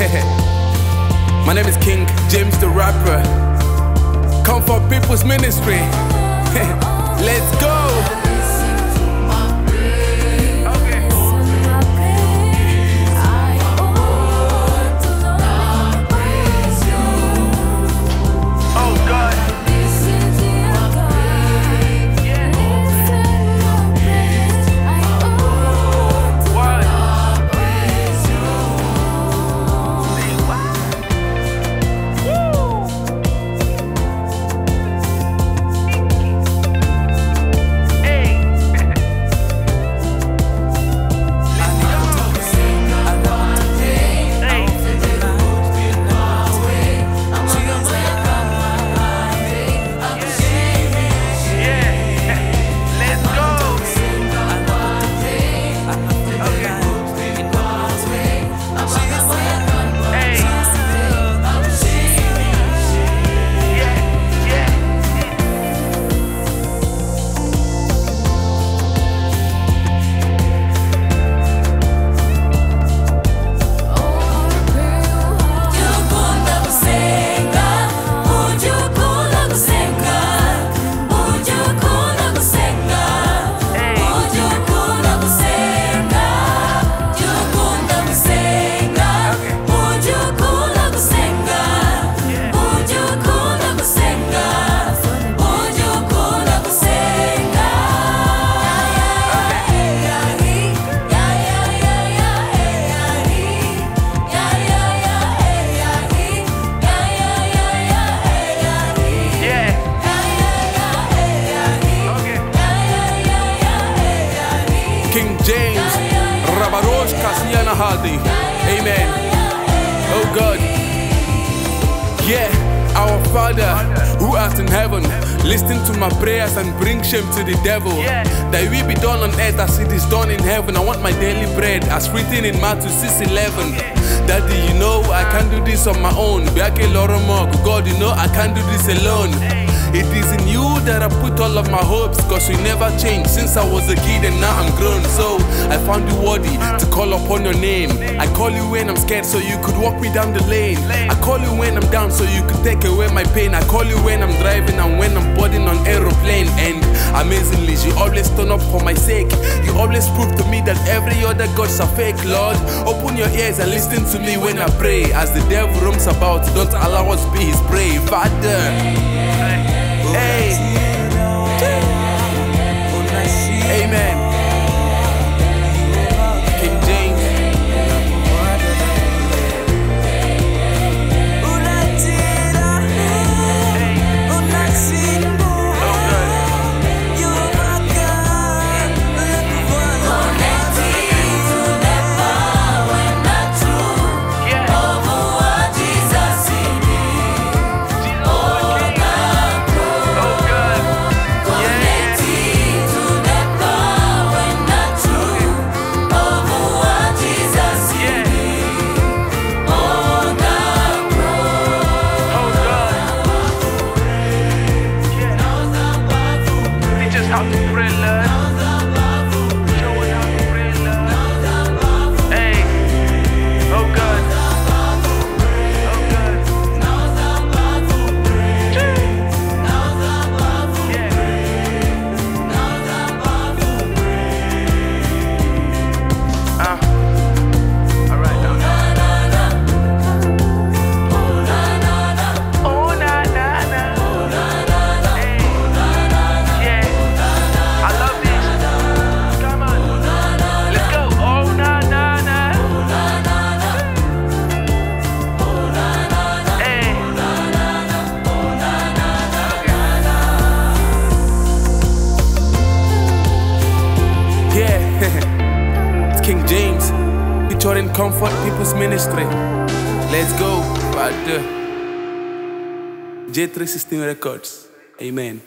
My name is Kinq Jamez the rapper. Comfort People's Ministry. Let's go. Amen. Oh God. Yeah, our Father who art in heaven, listen to my prayers and bring shame to the devil. Thy will be done on earth as it is done in heaven. I want my daily bread as written in Matthew 6:11. Daddy, you know I can't do this on my own. Biake Loromok, God, you know I can't do this alone. It is in you that I put all of my hopes, cause you never changed since I was a kid and now I'm grown. So I found you worthy to call upon your name. I call you when I'm scared so you could walk me down the lane. I call you when I'm down so you could take away my pain. I call you when I'm driving and when I'm boarding on aeroplane. And amazingly, you always turn up for my sake. You always prove to me that every other gods a fake, Lord. Open your ears and listen to me when I pray. As the devil roams about, don't allow us be his prey. Father. Hey. Amen. Featuring Comfort People's Ministry. Let's go. Father. J316 Records. Amen.